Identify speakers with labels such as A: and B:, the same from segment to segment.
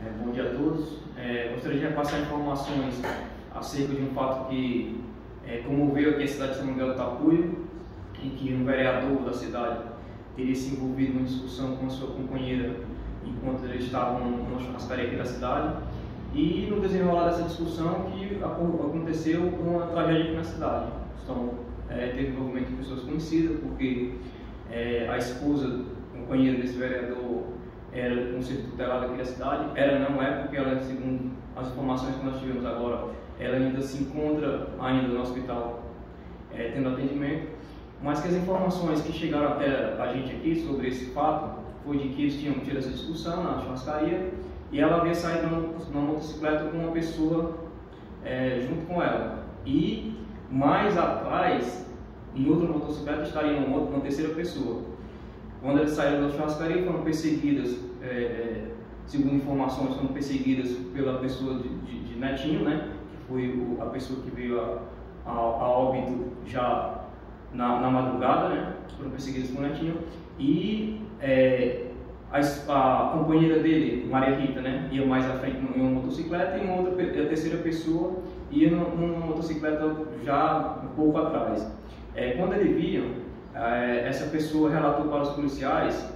A: É, bom dia a todos. É, gostaria de repassar informações acerca de um fato que é, comoveu aqui a cidade de São Miguel do Tapuio, em que um vereador da cidade teria se envolvido numa discussão com sua companheira enquanto eles estavam numa churrascaria aqui da cidade. E no desenrolar dessa discussão que aconteceu uma tragédia aqui na cidade. Então, é, teve envolvimento de pessoas conhecidas, porque é, a esposa, companheira desse vereador, era ser tutelado aqui da cidade. Era, não é, porque ela, segundo as informações que nós tivemos agora, ela ainda se encontra ainda no hospital é, tendo atendimento. Mas que as informações que chegaram até a gente aqui sobre esse fato foi de que eles tinham tido essa discussão na churrascaria e ela havia saído numa motocicleta com uma pessoa é, junto com ela. E mais atrás, em outra motocicleta, estaria uma, uma terceira pessoa. Quando eles saíram da churrascaria, foram perseguidas, é, é, segundo informações, foram perseguidas pela pessoa de, de, de Netinho, né? Que foi o, a pessoa que veio a, a, a óbito já na, na, madrugada, né? Foram perseguidas por Netinho. E é, a, a, companheira dele, Maria Rita, né, ia mais à frente em uma motocicleta e uma outra, a terceira pessoa ia numa motocicleta já um pouco atrás. É, quando ele via, essa pessoa relatou para os policiais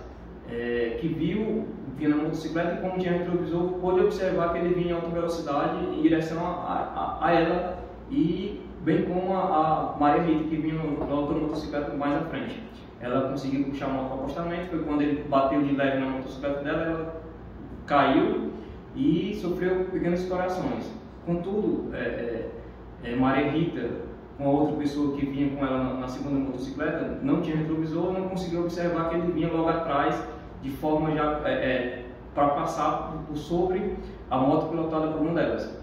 A: é, que viu, vinha na motocicleta e como tinha retrovisor, pôde observar que ele vinha em alta velocidade em direção a, a, a ela e bem como a, a Maria Rita que vinha na outra motocicleta mais à frente ela conseguiu puxar a moto para o acostamento, foi quando ele bateu de leve na motocicleta dela, ela caiu e sofreu pequenas estourações. Contudo, é, é, é, Maria Rita, com a outra pessoa que vinha com ela na, segunda motocicleta, não tinha retrovisor, não conseguiu observar que ele vinha logo atrás, de forma já é, é, para passar por, sobre a moto pilotada por uma delas.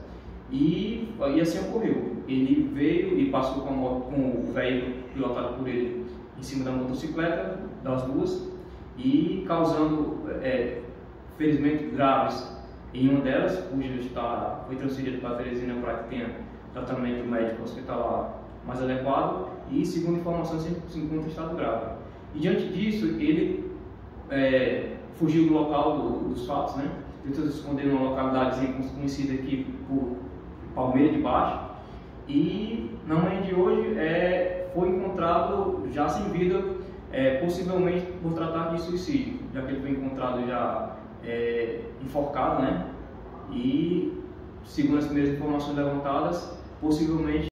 A: E, e assim ocorreu. Ele veio e passou com, moto, com o veículo pilotado por ele em cima da motocicleta, das duas, e causando é, ferimentos graves em uma delas, cuja está, foi transferida para a Teresina para que tenha tratamento médico hospitalar mais adequado, e segundo informações se encontra em estado grave. E diante disso, ele é, fugiu do local do, dos fatos, né? tentou se esconder numa localidade conhecida aqui por Palmeira de Baixo, e na manhã de hoje é foi encontrado já sem vida, é, possivelmente por tratar de suicídio, já que ele foi encontrado já é, enforcado, né? E, segundo as primeiras informações levantadas, possivelmente